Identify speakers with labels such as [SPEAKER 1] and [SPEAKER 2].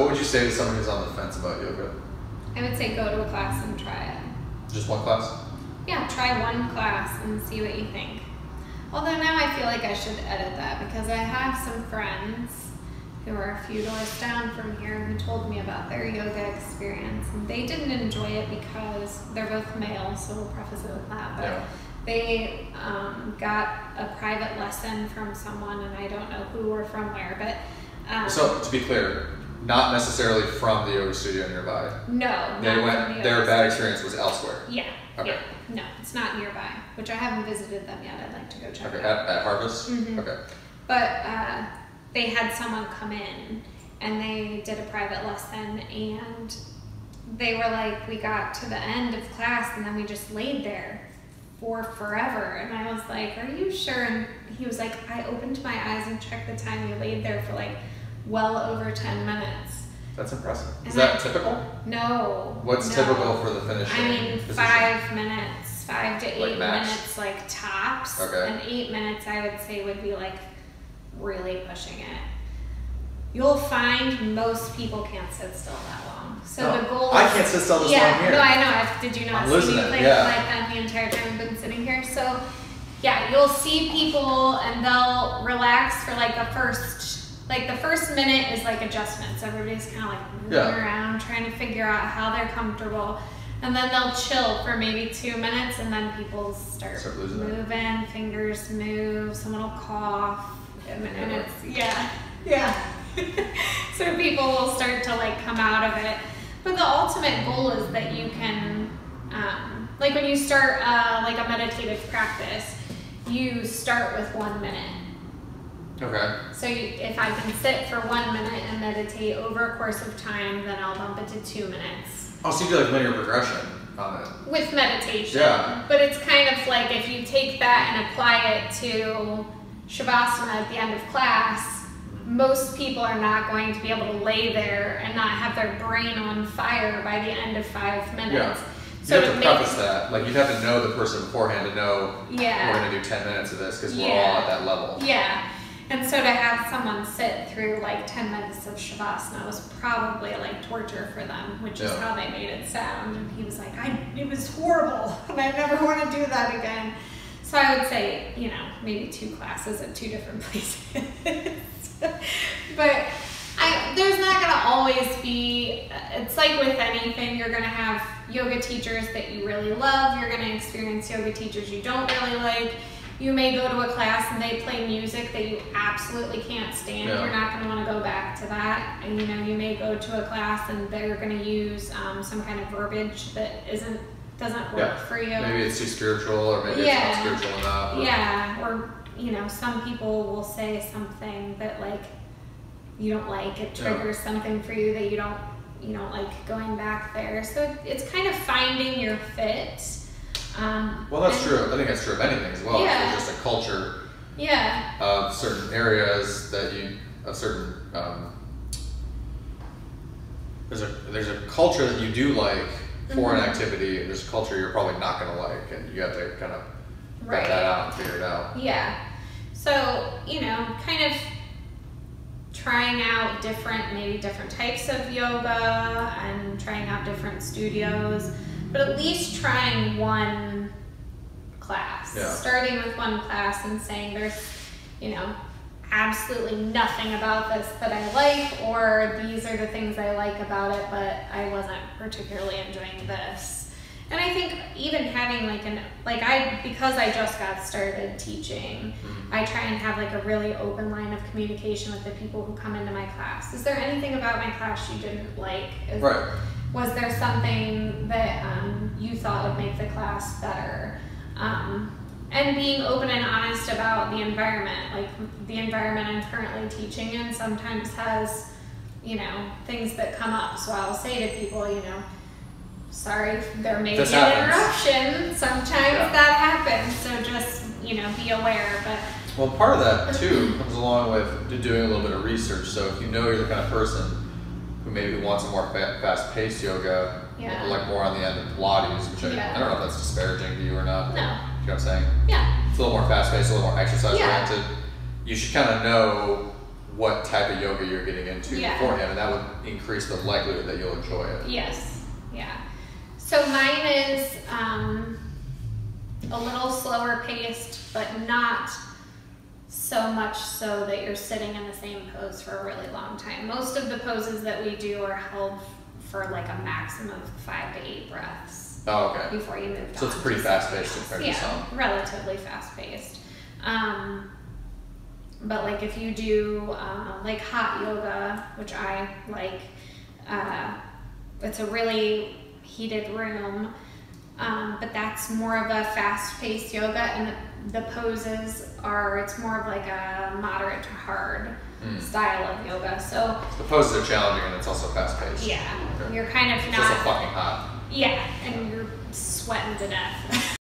[SPEAKER 1] what would you say to someone who's on the fence about yoga?
[SPEAKER 2] I would say go to a class and try it.
[SPEAKER 1] Just one class?
[SPEAKER 2] Yeah, try one class and see what you think. Although now I feel like I should edit that because I have some friends who are a few doors down from here who told me about their yoga experience. And they didn't enjoy it because they're both male, so we'll preface it with that. But
[SPEAKER 1] Yeah.
[SPEAKER 2] they um, got a private lesson from someone, and I don't know who or from where, but. Um,
[SPEAKER 1] So to be clear, not necessarily from the yoga studio nearby.
[SPEAKER 2] no,
[SPEAKER 1] They went.
[SPEAKER 2] the
[SPEAKER 1] Their bad experience was elsewhere.
[SPEAKER 2] Yeah.
[SPEAKER 1] Okay.
[SPEAKER 2] Yeah. No, it's not nearby, which I haven't visited them yet. I'd like to go check
[SPEAKER 1] Okay. At, at Harvest.
[SPEAKER 2] Mhm.
[SPEAKER 1] Okay.
[SPEAKER 2] But uh, they had someone come in and they did a private lesson and they were like, we got to the end of class and then we just laid there for forever. And I was like, are you sure? And he was like, I opened my eyes and checked the time. We laid there for like well over 10 minutes.
[SPEAKER 1] That's impressive. Is
[SPEAKER 2] And
[SPEAKER 1] that
[SPEAKER 2] I-
[SPEAKER 1] typical?
[SPEAKER 2] No.
[SPEAKER 1] What's
[SPEAKER 2] no.
[SPEAKER 1] typical for the finishing?
[SPEAKER 2] I mean,
[SPEAKER 1] position?
[SPEAKER 2] five minutes, five to
[SPEAKER 1] Like
[SPEAKER 2] eight minutes, like tops.
[SPEAKER 1] Okay.
[SPEAKER 2] And eight minutes, I would say, would be like really pushing it. You'll find most people can't sit still that long. So
[SPEAKER 1] No,
[SPEAKER 2] the goal.
[SPEAKER 1] I
[SPEAKER 2] is-
[SPEAKER 1] can't sit still this
[SPEAKER 2] yeah,
[SPEAKER 1] long here.
[SPEAKER 2] No, I know. I've, did you not
[SPEAKER 1] I'm
[SPEAKER 2] see me play
[SPEAKER 1] yeah.
[SPEAKER 2] my pen the entire time I've been sitting here? So, yeah, you'll see people and they'll relax for like the first, like the first minute is like adjustments. Everybody's kind of like moving
[SPEAKER 1] Yeah.
[SPEAKER 2] around, trying to figure out how they're comfortable. And then they'll chill for maybe two minutes, and then people start,
[SPEAKER 1] Start losing it.
[SPEAKER 2] moving, fingers move, someone will cough, and, and
[SPEAKER 1] Yeah.
[SPEAKER 2] it's yeah, yeah. so people will start to like come out of it. But the ultimate goal is that you can, um, like when you start uh, like a meditative practice, you start with one minute.
[SPEAKER 1] Okay.
[SPEAKER 2] So you, if I can sit for one minute and meditate over a course of time, then I'll bump it to two minutes
[SPEAKER 1] Oh, so you do like linear progression on it.
[SPEAKER 2] with meditation.
[SPEAKER 1] Yeah.
[SPEAKER 2] But it's kind of like if you take that and apply it to Shavasana at the end of class, most people are not going to be able to lay there and not have their brain on fire by the end of five minutes.
[SPEAKER 1] Yeah.
[SPEAKER 2] So
[SPEAKER 1] you have
[SPEAKER 2] to
[SPEAKER 1] to preface that. Like you'd have to know the person beforehand to know
[SPEAKER 2] Yeah.
[SPEAKER 1] we're gonna do ten minutes of this because we're
[SPEAKER 2] Yeah.
[SPEAKER 1] all at that level.
[SPEAKER 2] Yeah. And so to have someone sit through like 10 minutes of Shavasana was probably like torture for them, which is how they made it sound. And he was like, I, it was horrible and I never want to do that again. So I would say, you know, maybe two classes at two different places. but I, there's not going to always be, it's like with anything, you're going to have yoga teachers that you really love, you're going to experience yoga teachers you don't really like. You may go to a class and they play music that you absolutely can't stand.
[SPEAKER 1] Yeah.
[SPEAKER 2] You're not going to want to go back to that. And you know, you may go to a class and they're going to use um, some kind of verbiage that isn't doesn't work
[SPEAKER 1] Yeah.
[SPEAKER 2] for you.
[SPEAKER 1] Maybe it's too spiritual, or maybe
[SPEAKER 2] Yeah.
[SPEAKER 1] it's not spiritual enough. or-
[SPEAKER 2] Yeah, or you know, some people will say something that like you don't like. It
[SPEAKER 1] Yeah.
[SPEAKER 2] triggers something for you that you don't you don't like going back there. So it's kind of finding your fit. Um,
[SPEAKER 1] Well, that's
[SPEAKER 2] and-
[SPEAKER 1] true. I think that's true of anything as well.
[SPEAKER 2] Yeah.
[SPEAKER 1] There's just a culture
[SPEAKER 2] Yeah,
[SPEAKER 1] of certain areas that you of certain um, there's a there's a culture that you do like for an
[SPEAKER 2] Mhm.
[SPEAKER 1] activity and there's a culture you're probably not going to like and you have to kind of
[SPEAKER 2] Right.
[SPEAKER 1] that out and figure it out
[SPEAKER 2] yeah. So you know, kind of trying out different, maybe different types of yoga and trying out different studios, but at least trying one class.
[SPEAKER 1] Yeah.
[SPEAKER 2] Starting with one class and saying there's, you know, absolutely nothing about this that I like, or these are the things I like about it, but I wasn't particularly enjoying this. And I think even having like an like I because I just got started teaching,
[SPEAKER 1] Mhm.
[SPEAKER 2] I try and have like a really open line of communication with the people who come into my class. Is there anything about my class you didn't like? Is,
[SPEAKER 1] right
[SPEAKER 2] Was there something that um, you thought would make the class better? Um, and being open and honest about the environment, like the environment I'm currently teaching in, sometimes has, you know, things that come up. So I'll say to people, you know, sorry, there may
[SPEAKER 1] This
[SPEAKER 2] be an
[SPEAKER 1] happens.
[SPEAKER 2] interruption. Sometimes
[SPEAKER 1] Yeah.
[SPEAKER 2] that happens. So just, you know, be aware. But
[SPEAKER 1] well part of that too comes along with doing a little bit of research so if you know you're the kind of person who maybe wants a more fa- fast-paced yoga
[SPEAKER 2] Yeah.
[SPEAKER 1] like more on the end of pilates which I,
[SPEAKER 2] Yeah.
[SPEAKER 1] I don't know if that's disparaging to you or not
[SPEAKER 2] no,
[SPEAKER 1] you know what i'm saying
[SPEAKER 2] yeah,
[SPEAKER 1] it's a little more fast paced, a little more exercise
[SPEAKER 2] Yeah.
[SPEAKER 1] oriented. You should kind of know what type of yoga you're getting into beforehand, and that would increase the likelihood that you'll enjoy it.
[SPEAKER 2] Yes, yeah. So mine is um, a little slower paced, but not so much so that you're sitting in the same pose for a really long time. Most of the poses that we do are held for like a maximum of five to eight breaths
[SPEAKER 1] Oh, okay.
[SPEAKER 2] before you move
[SPEAKER 1] So it's pretty fast paced compared to
[SPEAKER 2] yeah,
[SPEAKER 1] some.
[SPEAKER 2] relatively fast paced. Um, but like if you do uh, like hot yoga, which I like, uh, it's a really heated room. Um, but that's more of a fast-paced yoga, and the, the poses are it's more of like a moderate to hard
[SPEAKER 1] Mm.
[SPEAKER 2] style of yoga. So
[SPEAKER 1] The poses are challenging, and it's also fast paced.
[SPEAKER 2] yeah,
[SPEAKER 1] Okay.
[SPEAKER 2] you're kind of
[SPEAKER 1] It's
[SPEAKER 2] not
[SPEAKER 1] fucking hot.
[SPEAKER 2] yeah, and you're sweating to death.